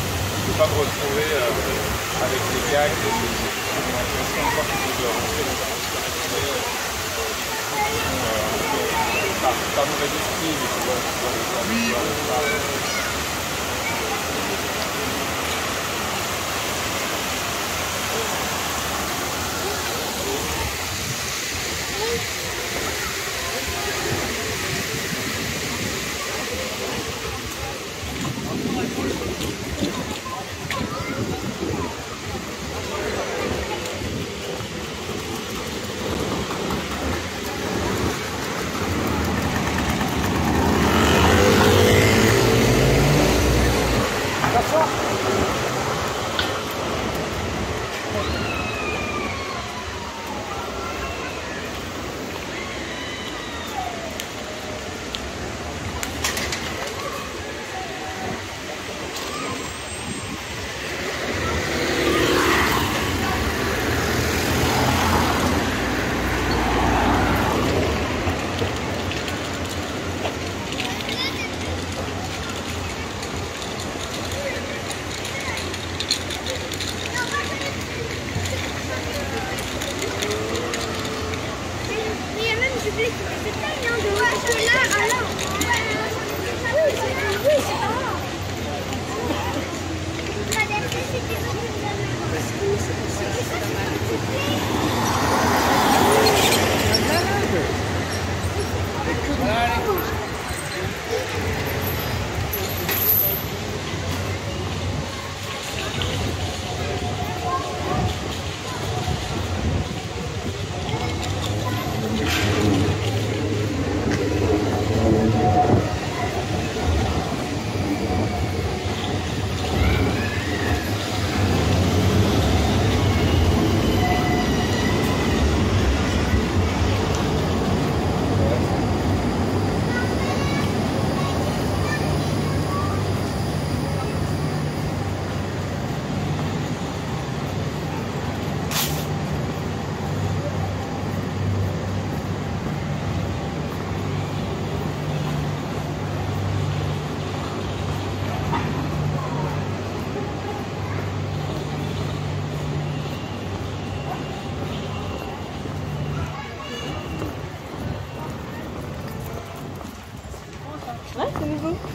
Je ne peux pas me retrouver avec des gags, des choses qui sont de rentrer dans un pas mauvais esprit, mais tu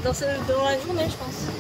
dans, dans la journée, je pense.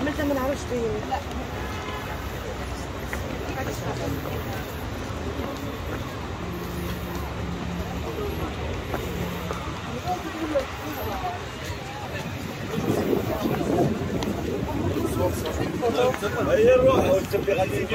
التصوير اللي عملته ما نعرفش فيه لا هي غادي